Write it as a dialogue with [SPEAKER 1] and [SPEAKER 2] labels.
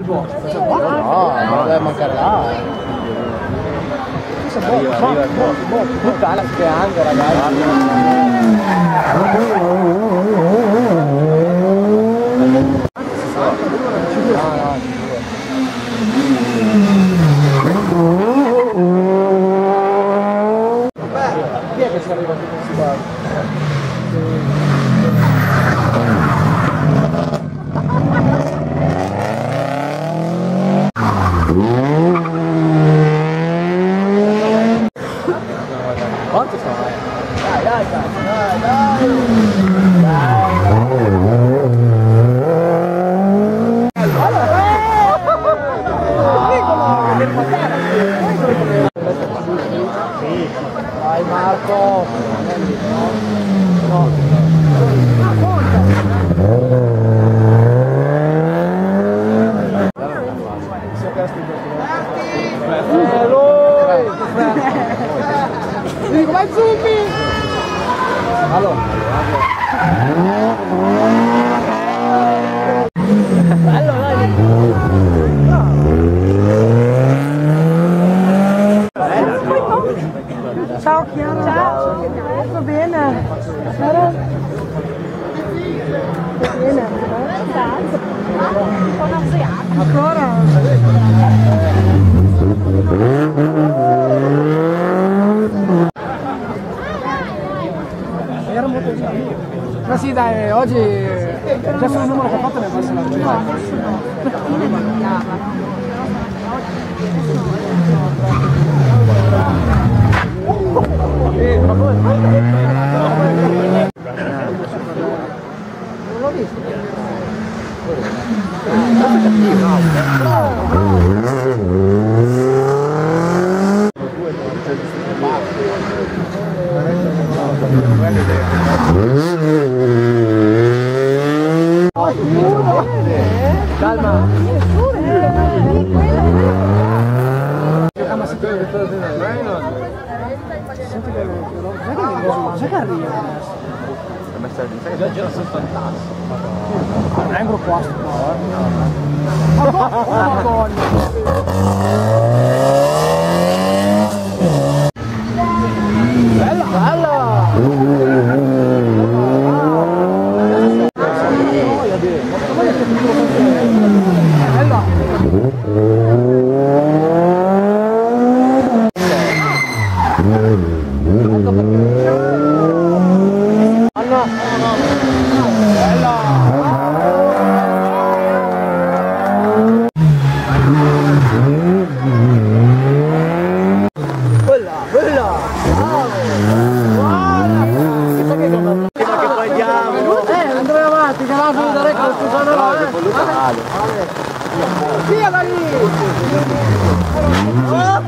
[SPEAKER 1] No, no deve mancare là. Arriva, arriva il posto. Puttana spiando Quanto sono? Dai, dai, dai, dai, dai. Vai Marco. Eh, Tá zumbi. Alô. Alô, alô.
[SPEAKER 2] tchau Chiara. Ciao. Tutto bene? Ciao. Tutto bene? Ancora? Ma sì dai, oggi già solo il numero che ho fatto ne passa la giornata. Calma. Ah, ma senti che Senti che Sai che arriva? Sai che arriva adesso?
[SPEAKER 1] Già gira sul fantastico.
[SPEAKER 2] Non è un gruppo asto, no, eh. Madonna, oh, Madonna. Eh.
[SPEAKER 1] Voluta male.
[SPEAKER 2] Via da lì! Oh,